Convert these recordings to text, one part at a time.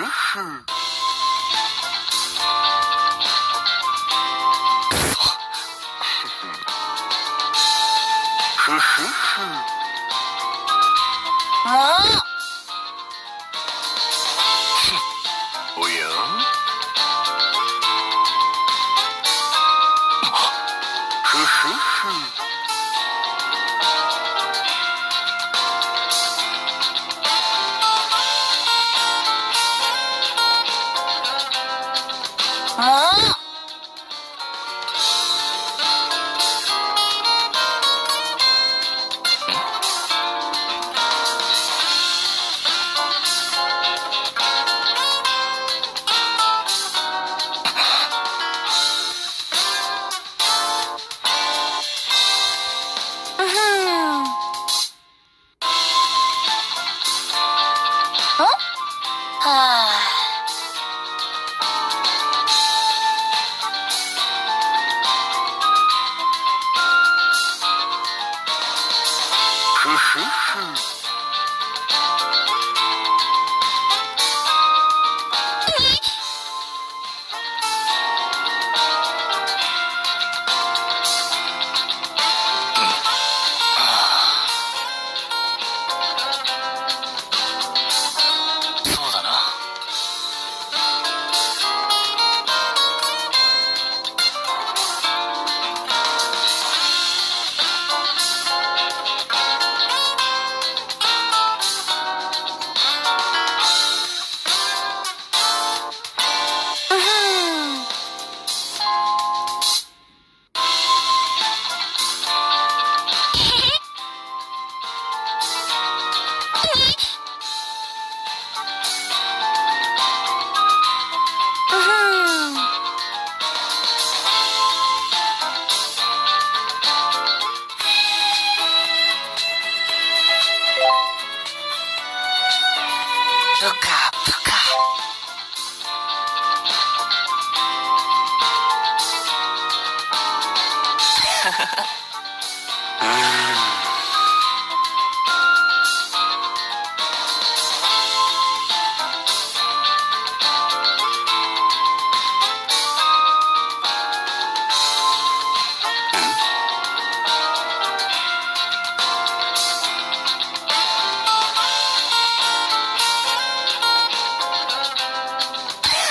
嗯哼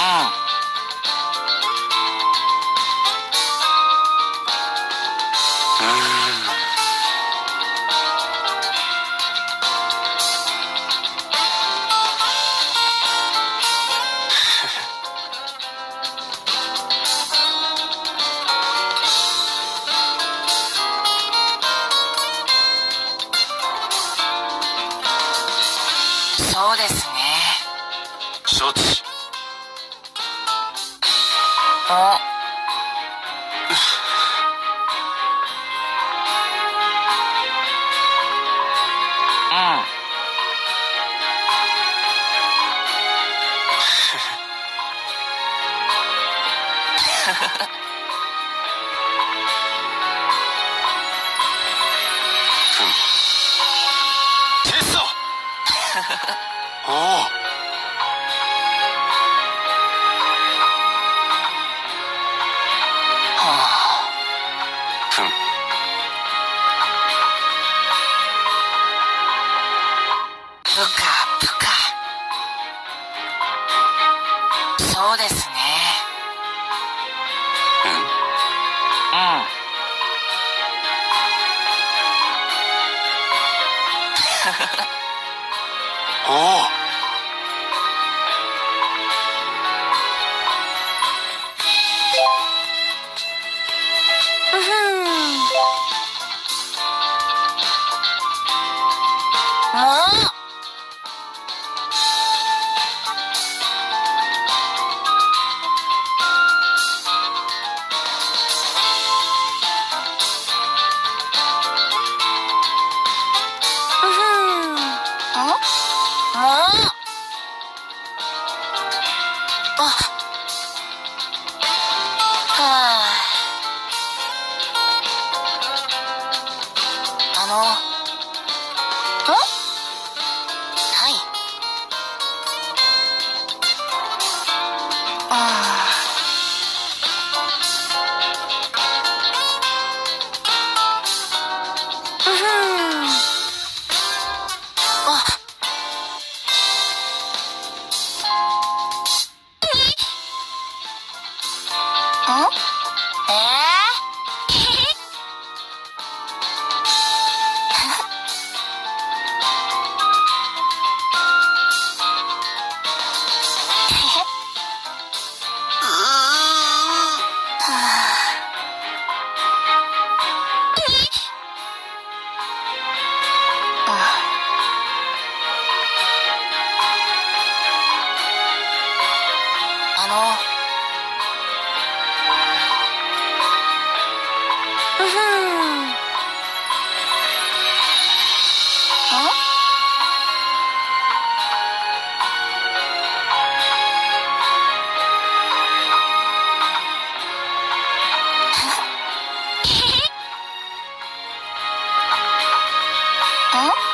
啊。哦。Huh?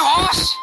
Ross.